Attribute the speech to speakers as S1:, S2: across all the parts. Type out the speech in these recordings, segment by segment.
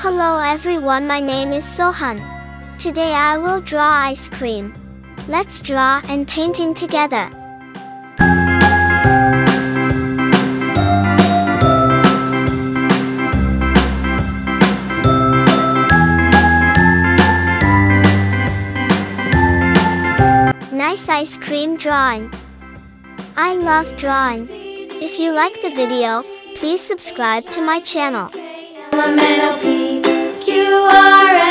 S1: Hello everyone, my name is Sohan. Today I will draw ice cream. Let's draw and painting together. Nice ice cream drawing. I love drawing. If you like the video, please subscribe to my channel
S2: are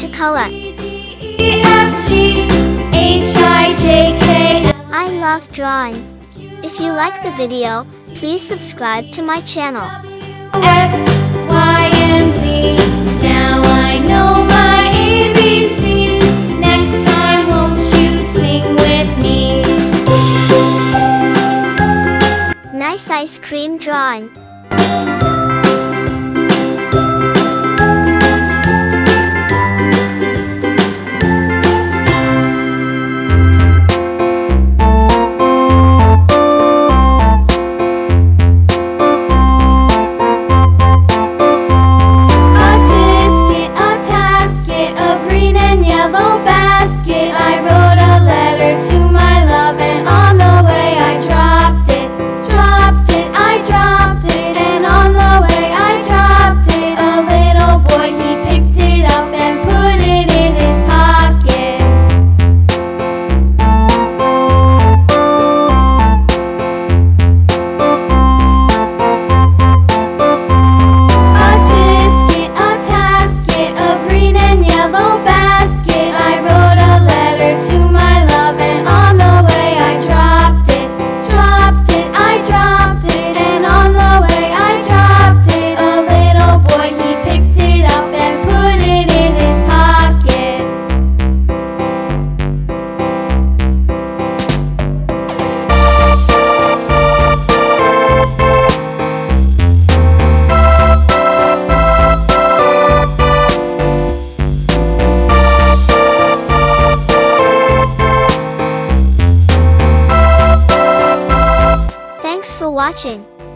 S2: Watercolor. I
S1: love drawing. If you like the video, please subscribe to my channel.
S2: X, Y, and Z. Now I know my ABCs. Next time, won't you sing with me?
S1: Nice ice cream drawing. watching.